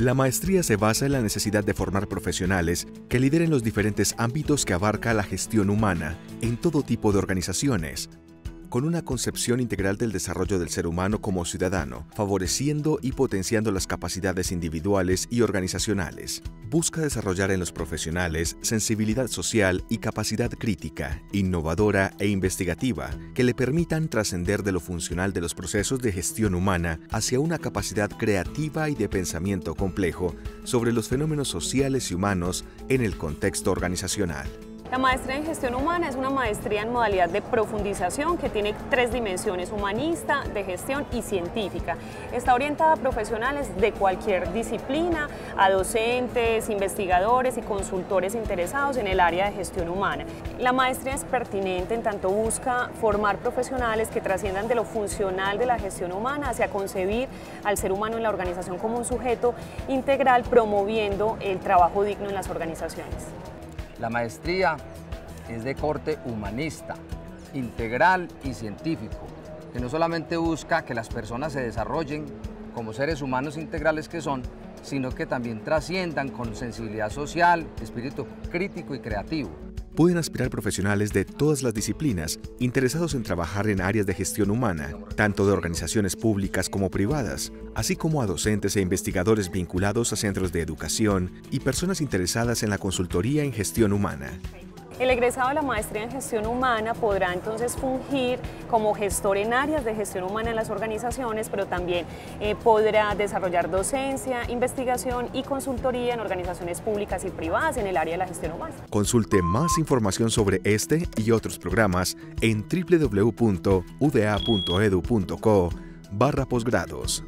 La maestría se basa en la necesidad de formar profesionales que lideren los diferentes ámbitos que abarca la gestión humana en todo tipo de organizaciones, con una concepción integral del desarrollo del ser humano como ciudadano, favoreciendo y potenciando las capacidades individuales y organizacionales. Busca desarrollar en los profesionales sensibilidad social y capacidad crítica, innovadora e investigativa que le permitan trascender de lo funcional de los procesos de gestión humana hacia una capacidad creativa y de pensamiento complejo sobre los fenómenos sociales y humanos en el contexto organizacional. La maestría en gestión humana es una maestría en modalidad de profundización que tiene tres dimensiones, humanista, de gestión y científica. Está orientada a profesionales de cualquier disciplina, a docentes, investigadores y consultores interesados en el área de gestión humana. La maestría es pertinente en tanto busca formar profesionales que trasciendan de lo funcional de la gestión humana hacia concebir al ser humano en la organización como un sujeto integral promoviendo el trabajo digno en las organizaciones. La maestría es de corte humanista, integral y científico, que no solamente busca que las personas se desarrollen como seres humanos integrales que son, sino que también trasciendan con sensibilidad social, espíritu crítico y creativo. Pueden aspirar profesionales de todas las disciplinas interesados en trabajar en áreas de gestión humana, tanto de organizaciones públicas como privadas, así como a docentes e investigadores vinculados a centros de educación y personas interesadas en la consultoría en gestión humana. El egresado de la maestría en gestión humana podrá entonces fungir como gestor en áreas de gestión humana en las organizaciones, pero también eh, podrá desarrollar docencia, investigación y consultoría en organizaciones públicas y privadas en el área de la gestión humana. Consulte más información sobre este y otros programas en www.uda.edu.co barra posgrados.